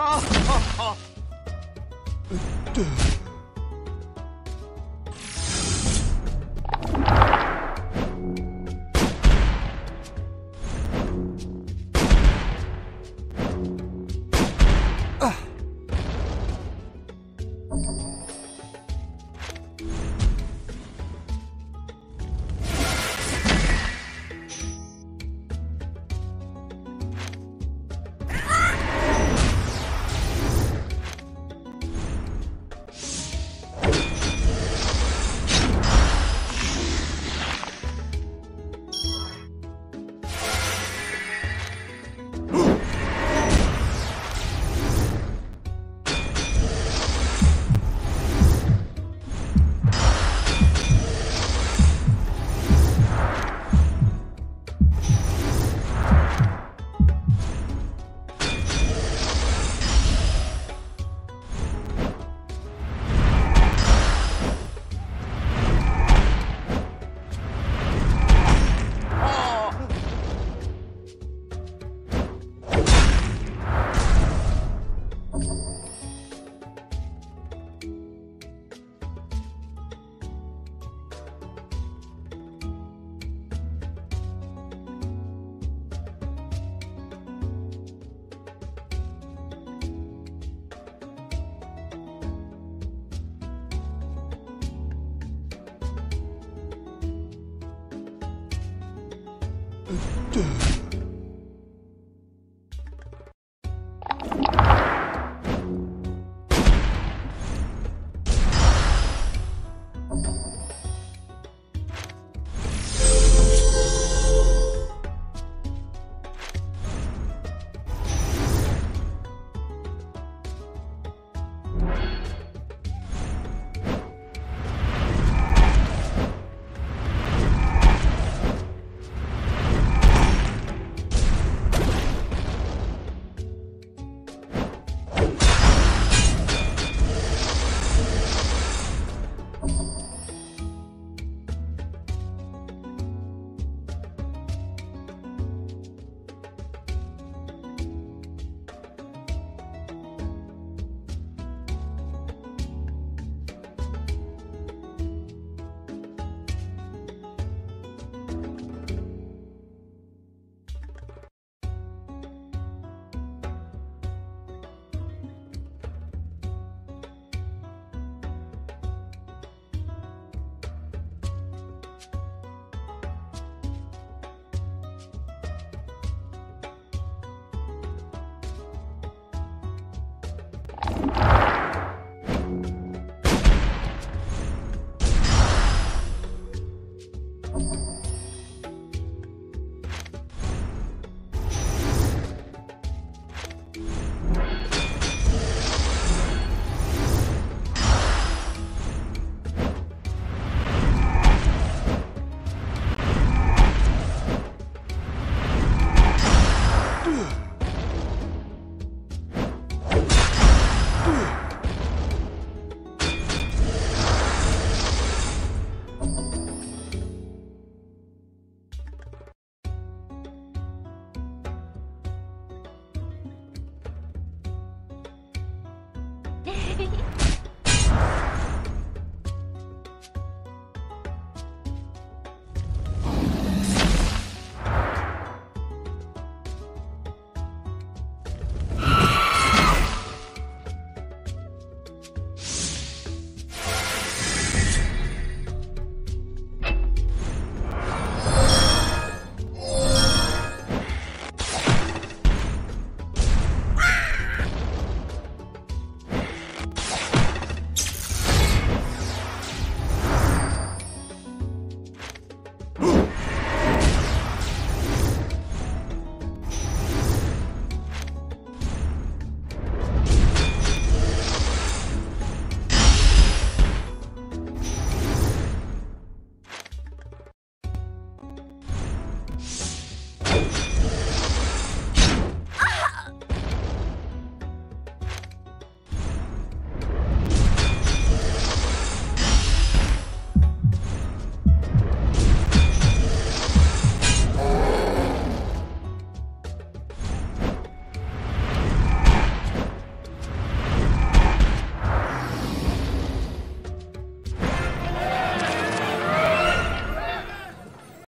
啊啊！对。对。Uh,